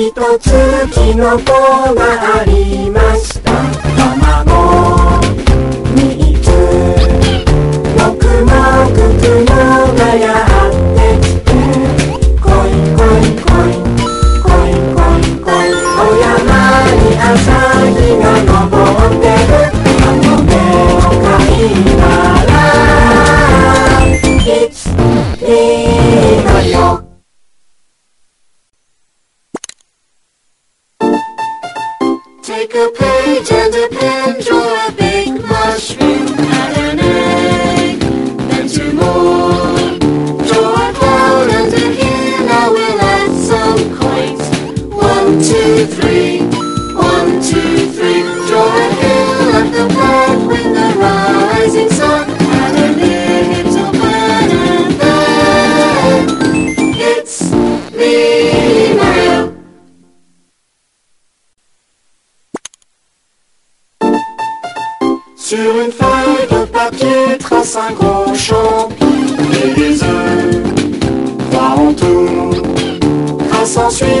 一つキノコがありました。Take a page and a pen, draw a big mushroom, add an egg, then two more. Draw a cloud and a hill, now we'll add some coins. One, two, three, one, two, three. Draw a hill at the back with the rising Sur une feuille de papier, trace un gros champi et des œufs. Trois en tout. Trace ensuite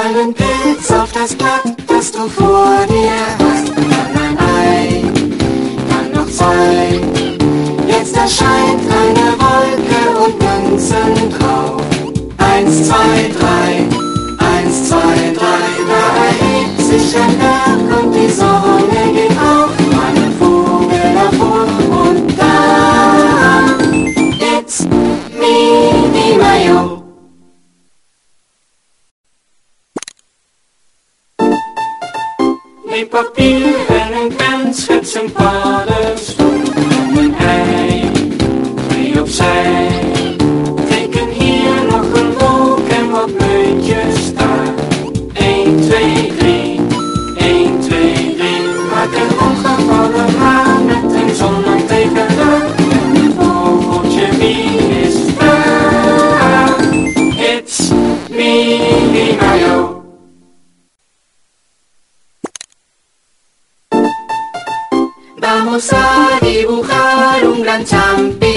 Meinen Pilz auf das Blatt, das du vor dir hast. Dann ein Ei, dann noch zwei. Jetzt erscheint eine Wolke und Münzen drauf. Eins, zwei, drei, eins, zwei, drei. Da erhebt sich ein Berg Papier en een pen, schets een paddenstoel en een ei. Twee opzij. Teken hier nog een wolk en wat muntjes daar. 1, 2, 3. 1, 2, 3. Maak een ongevallen maan met een zon dan tegenaan. En een vogeltje, wie is daar? It's me, Vamos a dibujar un gran champiñón.